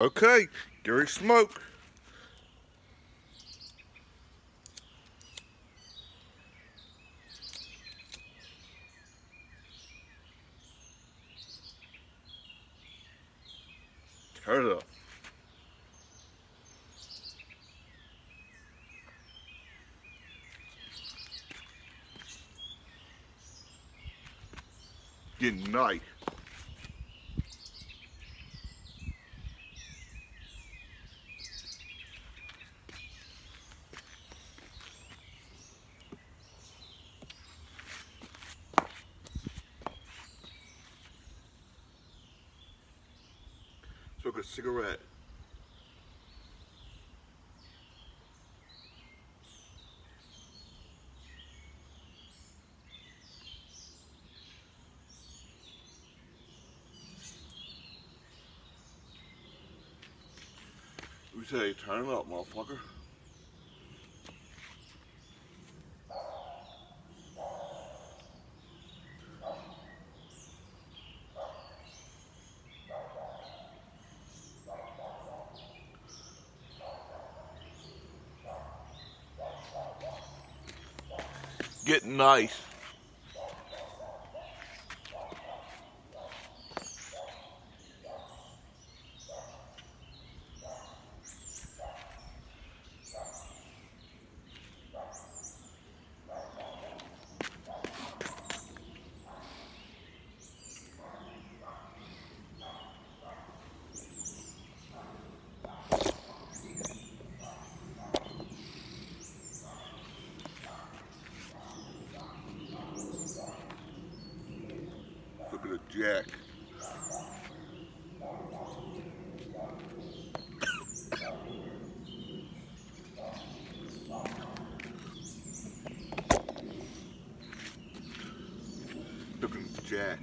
Okay, Gary Smoke. Turn it up. Getting nice. A cigarette. We say, turn it up, motherfucker. Getting nice. for jack. Looking jack.